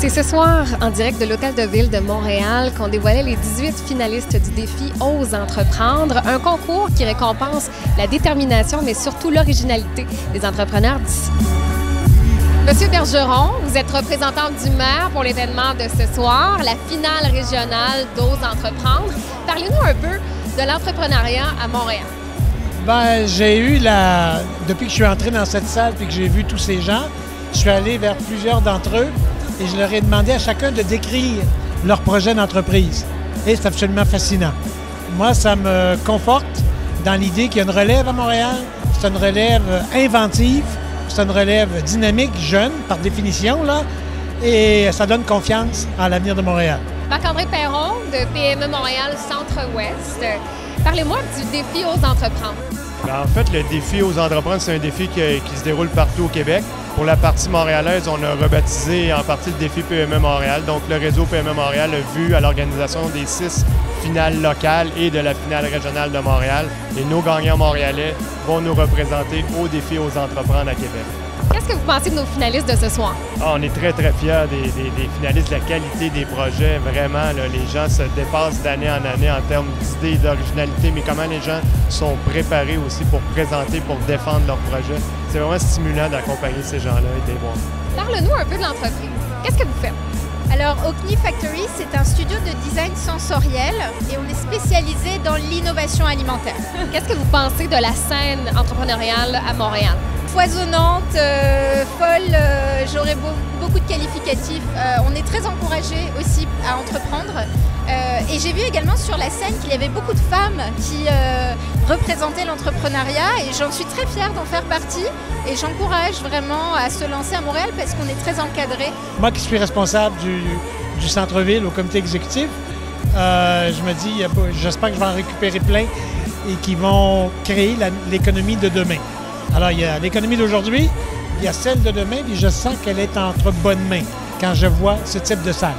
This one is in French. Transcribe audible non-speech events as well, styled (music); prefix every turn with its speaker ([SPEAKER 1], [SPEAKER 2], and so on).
[SPEAKER 1] C'est ce soir, en direct de l'Hôtel de Ville de Montréal, qu'on dévoilait les 18 finalistes du défi Ose entreprendre, un concours qui récompense la détermination, mais surtout l'originalité des entrepreneurs d'ici. Monsieur Bergeron, vous êtes représentant du maire pour l'événement de ce soir, la finale régionale d'Ose entreprendre. Parlez-nous un peu de l'entrepreneuriat à Montréal.
[SPEAKER 2] Ben, j'ai eu la. Depuis que je suis entré dans cette salle et que j'ai vu tous ces gens, je suis allé vers plusieurs d'entre eux et je leur ai demandé à chacun de décrire leur projet d'entreprise. Et c'est absolument fascinant. Moi, ça me conforte dans l'idée qu'il y a une relève à Montréal. C'est une relève inventive, c'est une relève dynamique, jeune, par définition, là, et ça donne confiance en l'avenir de Montréal.
[SPEAKER 1] Marc-André Perron de PME Montréal Centre-Ouest. Parlez-moi du défi aux entreprendre.
[SPEAKER 3] Ben, en fait, le défi aux entreprendre, c'est un défi qui, se déroule partout au Québec. Pour la partie montréalaise, on a rebaptisé en partie le défi PME Montréal. Donc, le réseau PME Montréal a vu à l'organisation des six finales locales et de la finale régionale de Montréal. Et nos gagnants montréalais vont nous représenter au défi aux entreprendre à Québec.
[SPEAKER 1] Qu'est-ce que vous pensez de nos finalistes de ce soir?
[SPEAKER 3] Ah, on est très, très fiers des, finalistes, de la qualité des projets. Vraiment, les gens se dépassent d'année en année en termes d'idées, d'originalité, mais comment les gens sont préparés aussi pour présenter, pour défendre leurs projets. C'est vraiment stimulant d'accompagner ces gens-là et de les voir.
[SPEAKER 1] Parle-nous un peu de l'entreprise. Qu'est-ce que vous faites?
[SPEAKER 4] Alors, Okni Factory, c'est un studio de design sensoriel et on est spécialisé dans l'innovation alimentaire. (laughs)
[SPEAKER 1] Qu'est-ce que vous pensez de la scène entrepreneuriale à Montréal?
[SPEAKER 4] foisonnante, euh, folle, euh, j'aurais beaucoup de qualificatifs. Euh, on est très encouragé aussi à entreprendre. et j'ai vu également sur la scène qu'il y avait beaucoup de femmes qui représentaient l'entrepreneuriat et j'en suis très fière d'en faire partie. Et j'encourage vraiment à se lancer à Montréal parce qu'on est très encadré.
[SPEAKER 2] Moi qui suis responsable du, centre-ville au comité exécutif, je me dis, j'espère que je vais en récupérer plein et qui vont créer l'économie de demain. Alors, il y a l'économie d'aujourd'hui, il y a celle de demain, et je sens qu'elle est entre bonnes mains quand je vois ce type de salle.